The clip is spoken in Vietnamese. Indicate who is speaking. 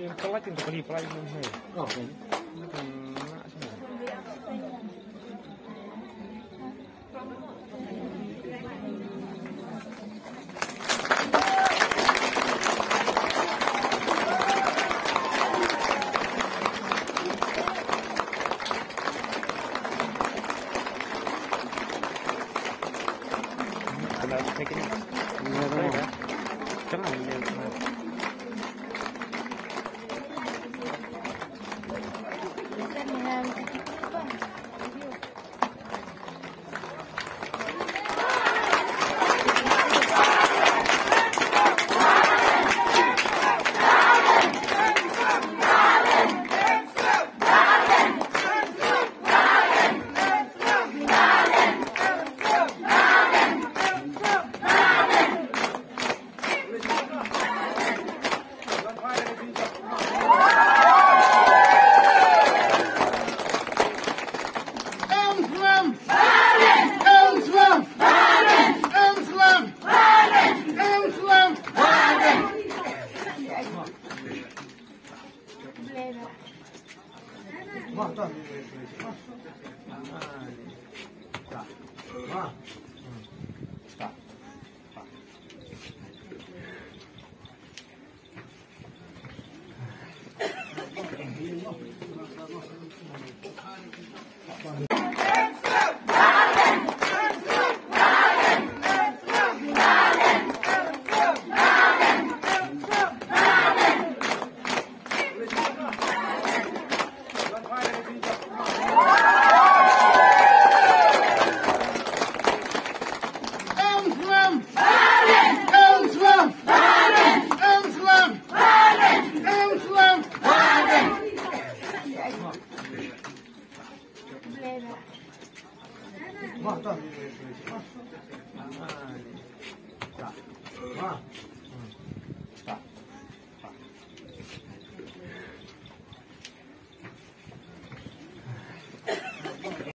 Speaker 1: yang telat yang beli pelai mana? Oh, Take it in. Come on. る。まあ、ま。啊，这样。